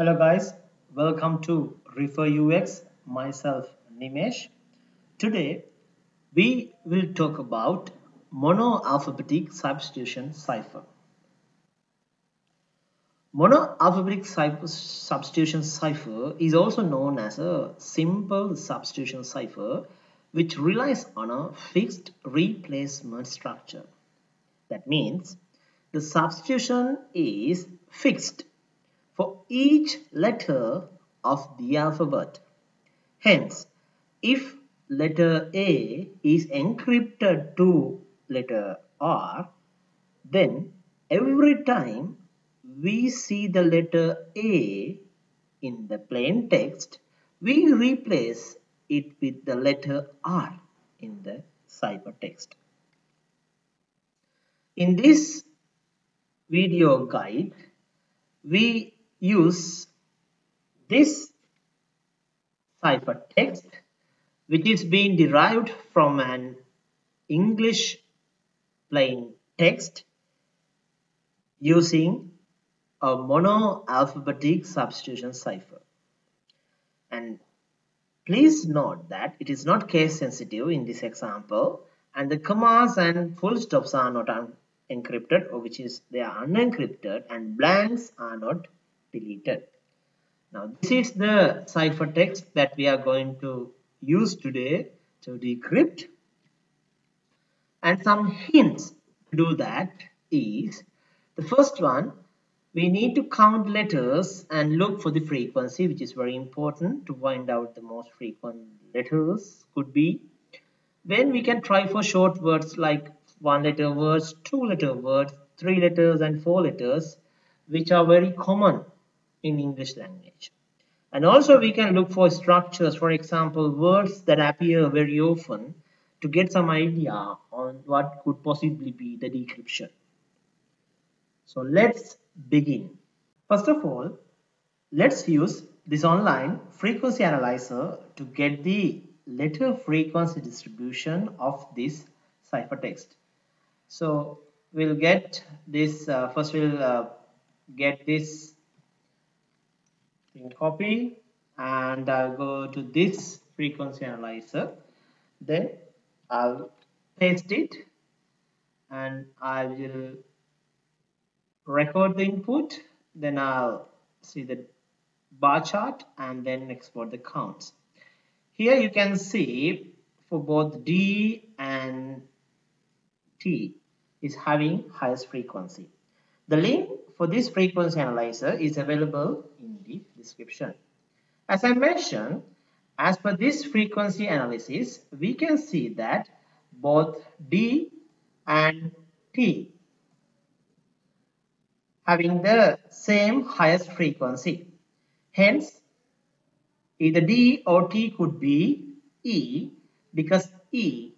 Hello guys, welcome to referUX. Myself Nimesh. Today we will talk about monoalphabetic substitution cipher. Monoalphabetic substitution cipher is also known as a simple substitution cipher which relies on a fixed replacement structure. That means the substitution is fixed for each letter of the alphabet. Hence, if letter A is encrypted to letter R, then every time we see the letter A in the plain text, we replace it with the letter R in the ciphertext. In this video guide, we use this ciphertext which is being derived from an English plain text using a monoalphabetic substitution cipher. And please note that it is not case sensitive in this example and the commas and full stops are not encrypted or which is they are unencrypted and blanks are not deleted. Now this is the ciphertext that we are going to use today to decrypt. And some hints to do that is the first one we need to count letters and look for the frequency which is very important to find out the most frequent letters could be. Then we can try for short words like one letter words two letter words three letters and four letters which are very common in English language and also we can look for structures for example words that appear very often to get some idea on what could possibly be the decryption so let's begin. First of all, let's use this online frequency analyzer to get the letter frequency distribution of this ciphertext. So we'll get this, uh, first we'll uh, get this in copy and I'll go to this frequency analyzer. Then I'll paste it and I will record the input. Then I'll see the bar chart and then export the counts. Here you can see for both D and T is having highest frequency. The link for this frequency analyzer is available in the description as I mentioned as per this frequency analysis we can see that both D and T having the same highest frequency. Hence, either D or T could be E because E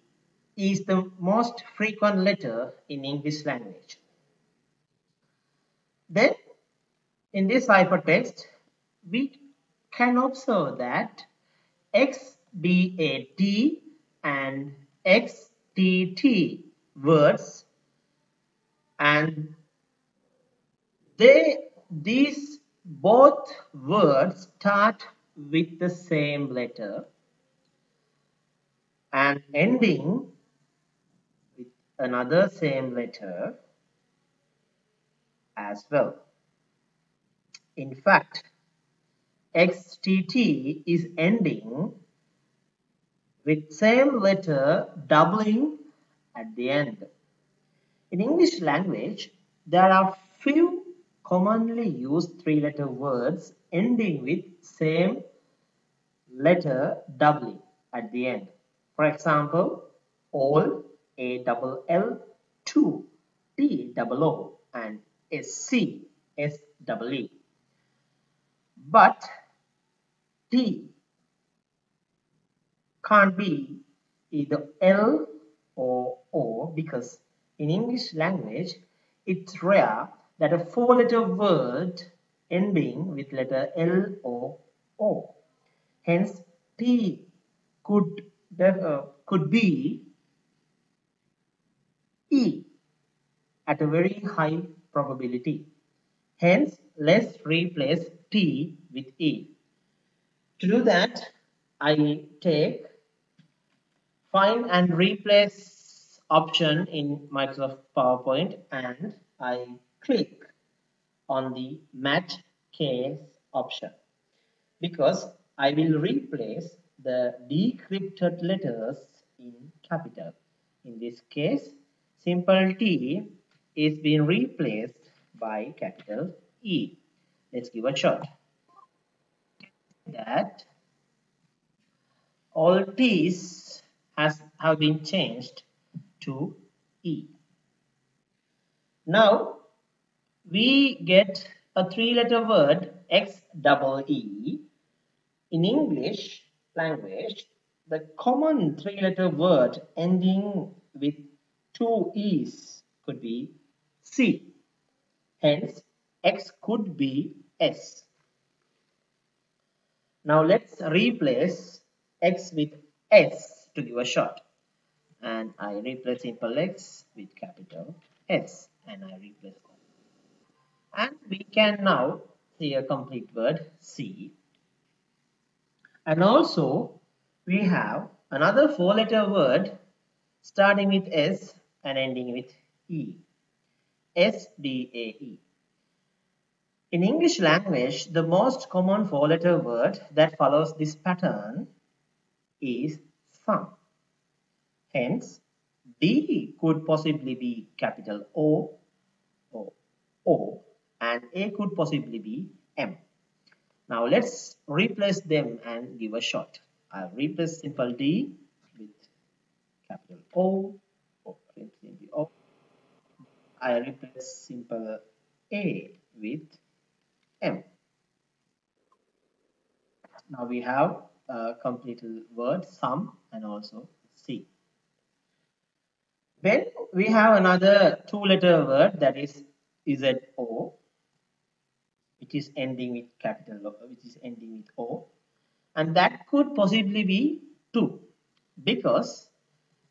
is the most frequent letter in English language. Then, in this ciphertext, we can observe that XDAT and XTT words and they, these both words start with the same letter and ending with another same letter as well. In fact, XTT is ending with same letter doubling at the end. In English language, there are few commonly used three-letter words ending with same letter doubling at the end. For example, all, A double L, two, T double O, and SC, S double E. But T can't be either L or O because in English language it's rare that a four letter word ending with letter L or O. Hence, T could, uh, could be E at a very high probability. Hence, let's replace T with E. To do that, I take find and replace option in Microsoft PowerPoint and I click on the match case option because I will replace the decrypted letters in capital. In this case, simple T is being replaced by capital E. Let's give a shot. That all T's has have been changed to E. Now we get a three letter word X double E. In English language, the common three letter word ending with two E's could be C. Hence, X could be S. Now let's replace X with S to give a shot. And I replace simple X with capital S. And I replace and we can now see a complete word C. And also we have another four letter word starting with S and ending with E. S-D-A-E. In English language, the most common four letter word that follows this pattern is sun. Hence, D could possibly be capital O or O and A could possibly be M. Now let's replace them and give a shot. I'll replace simple D with capital O or simply O. I replace simple A with M. Now we have uh, a complete word sum and also C. Then we have another two letter word that is ZO which is ending with capital which is ending with O. And that could possibly be 2 because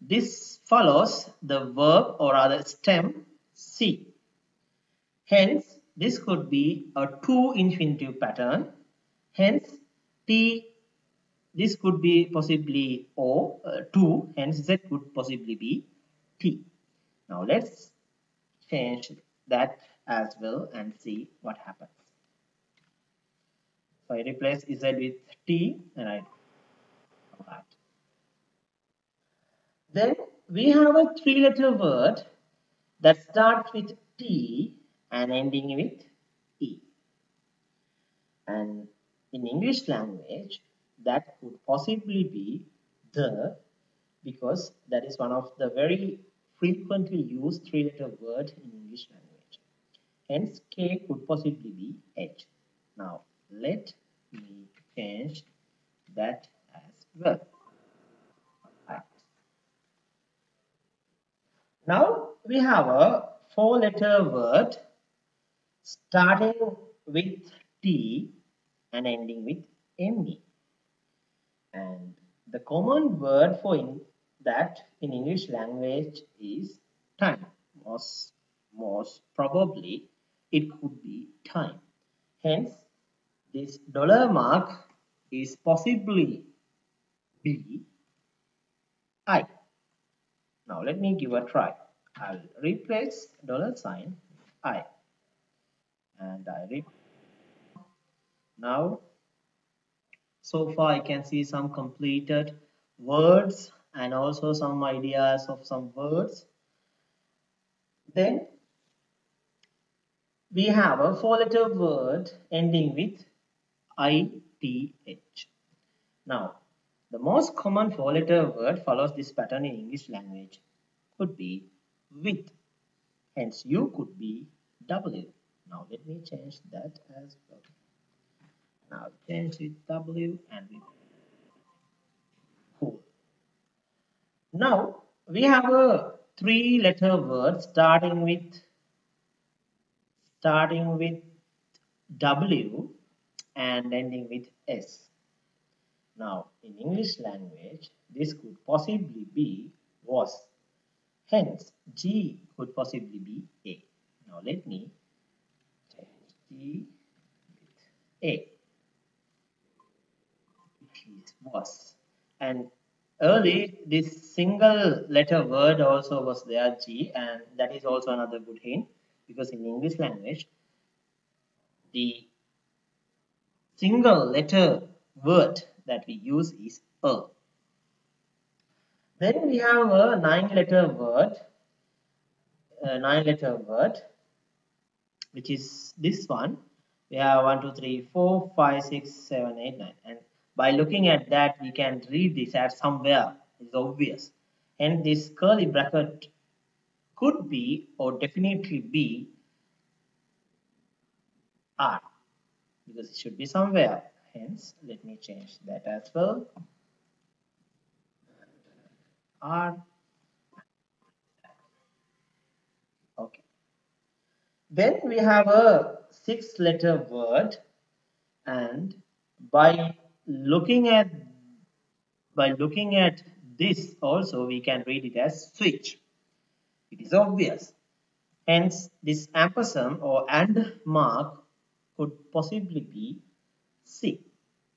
this follows the verb or rather stem C. Hence, this could be a 2 infinitive pattern. Hence, T, this could be possibly O, uh, 2, hence Z could possibly be T. Now, let's change that as well and see what happens. So I replace Z with T and I. Then we have a three letter word that starts with T and ending with E. And in English language, that could possibly be the because that is one of the very frequently used three letter word in English language. Hence, K could possibly be H. Now, let me change that as well. Now we have a four letter word starting with T and ending with ME. And the common word for in that in English language is time. Most, most probably it could be time. Hence, this dollar mark is possibly B. Now let me give a try. I'll replace dollar sign I and I read now so far I can see some completed words and also some ideas of some words then we have a four letter word ending with ITH. Now, the most common four-letter word follows this pattern in English language. Could be with. Hence, you could be W. Now, let me change that as well. Now, change with W and with cool. Now, we have a three-letter word starting with starting with W and ending with S. Now, in English language, this could possibly be was. Hence, G could possibly be A. Now, let me change G with A. It was. And early, this single letter word also was there, G, and that is also another good hint because in English language, the single letter word that we use is a. Then we have a nine letter word, a nine letter word, which is this one. We have one, two, three, four, five, six, seven, eight, nine. And by looking at that, we can read this as somewhere. It's obvious. And this curly bracket could be or definitely be R because it should be somewhere. Hence, let me change that as well. R. Okay. Then we have a six letter word and by looking at by looking at this also we can read it as switch. It is obvious. Hence this ampersand or and mark could possibly be C.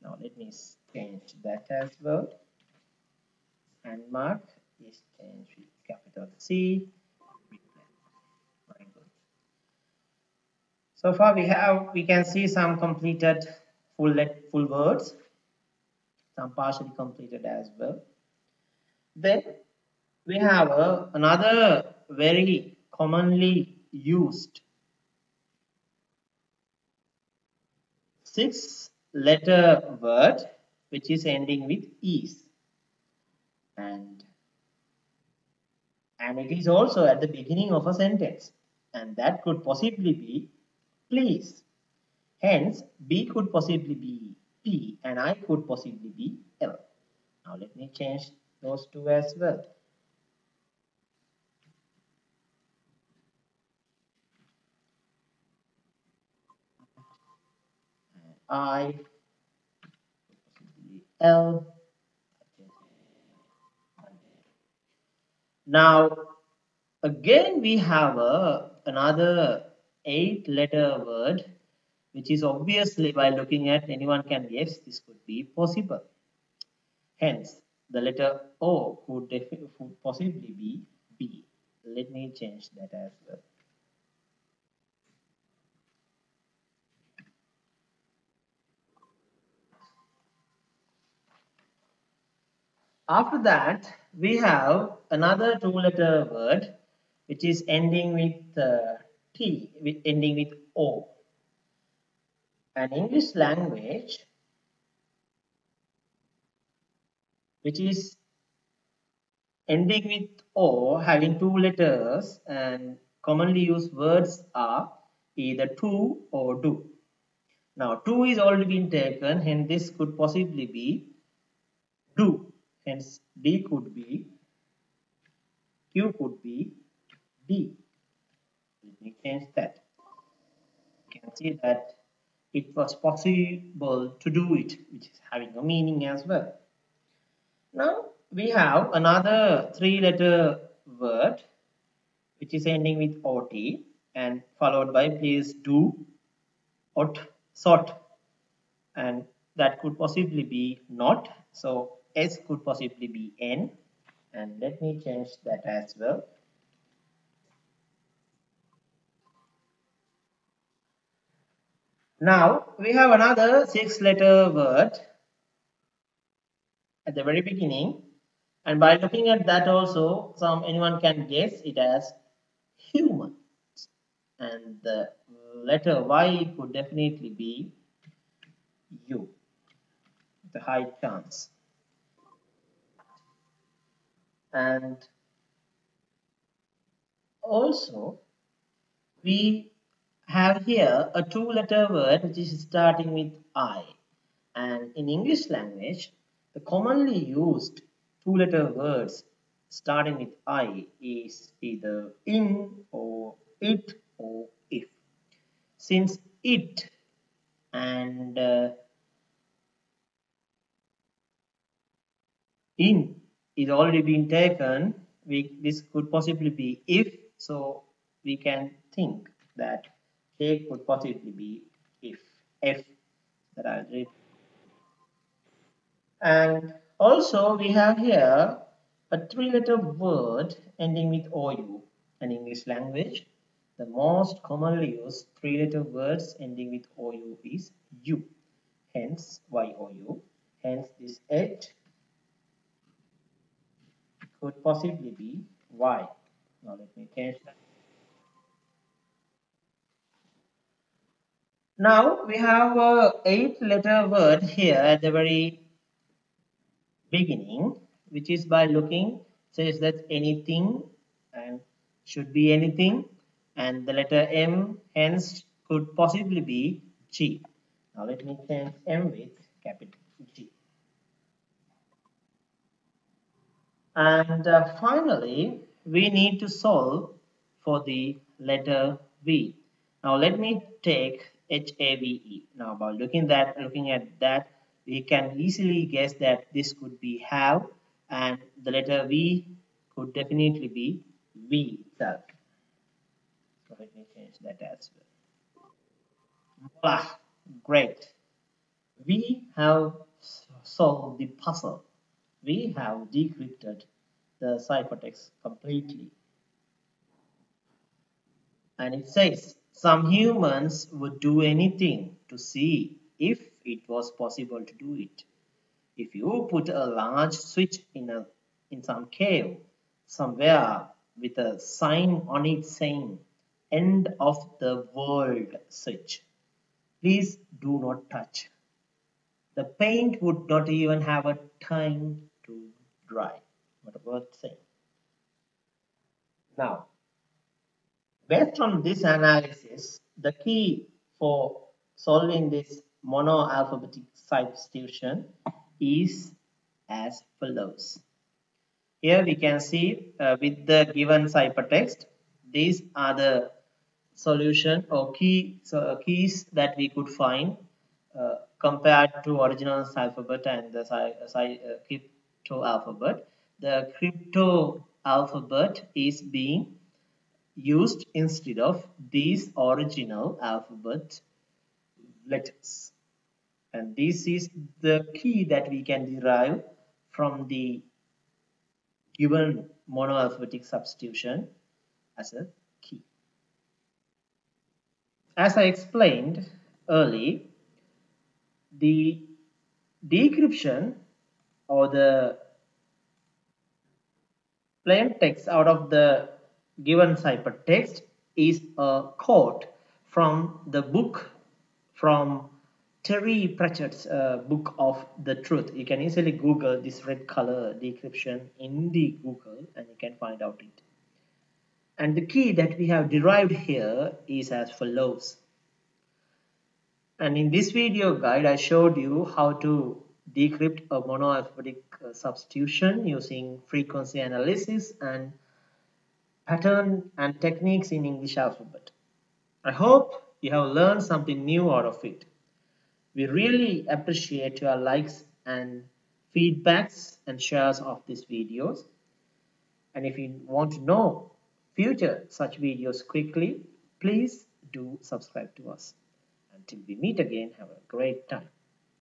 Now let me change that as well and mark is changed with capital C. So far we have we can see some completed full let full words, some partially completed as well. Then we have a, another very commonly used six letter word which is ending with is and and it is also at the beginning of a sentence. And that could possibly be please. Hence b could possibly be p and i could possibly be l. Now let me change those two as well I, L, Now, again, we have a, another eight letter word, which is obviously by looking at anyone can guess this could be possible. Hence, the letter O could, could possibly be B. Let me change that as well. After that, we have another two letter word which is ending with uh, T, with ending with O. An English language which is ending with O having two letters and commonly used words are either to or do. Now, to is already been taken, hence this could possibly be do. Hence, D could be, Q could be D. Let me change that. You can see that it was possible to do it, which is having a meaning as well. Now, we have another three-letter word, which is ending with OT and followed by please do, ot, sort, and that could possibly be not. So S could possibly be N. And let me change that as well. Now we have another six letter word at the very beginning. And by looking at that also some anyone can guess it as human. And the letter Y could definitely be U. The high chance and also we have here a two letter word which is starting with I. And in English language the commonly used two letter words starting with I is either in or it or if. Since it and uh, in is already been taken, we, this could possibly be if, so we can think that A could possibly be if, F that I'll read. And Also, we have here a three-letter word ending with OU. In English language, the most commonly used three-letter words ending with OU is U. Hence, YOU. Hence, this H possibly be Y. Now, let me change that. Now, we have a eight-letter word here at the very beginning which is by looking says that anything and should be anything and the letter M hence could possibly be G. Now let me change M with capital G. And uh, finally, we need to solve for the letter V. Now let me take H-A-V-E. Now by looking that, looking at that, we can easily guess that this could be have and the letter V could definitely be V itself. So let me change that as well. Voila, great. We have solved the puzzle. We have decrypted the ciphertext completely. And it says some humans would do anything to see if it was possible to do it. If you put a large switch in, a, in some cave somewhere with a sign on it saying end of the world switch, please do not touch. The paint would not even have a time to dry. What about saying? Now, based on this analysis, the key for solving this monoalphabetic substitution is as follows. Here we can see uh, with the given ciphertext, these are the solution or key so, uh, keys that we could find uh, compared to original alphabet and the uh, crypto alphabet. The crypto alphabet is being used instead of these original alphabet letters and this is the key that we can derive from the given monoalphabetic substitution as a key. As I explained early, the decryption or the plain text out of the given ciphertext is a quote from the book from Terry Pratchett's uh, book of the truth. You can easily Google this red color decryption in the Google and you can find out it. And the key that we have derived here is as follows. And in this video guide, I showed you how to decrypt a monoalphabetic uh, substitution using frequency analysis and pattern and techniques in English alphabet. I hope you have learned something new out of it. We really appreciate your likes and feedbacks and shares of these videos. And if you want to know future such videos quickly, please do subscribe to us. Until we meet again, have a great time.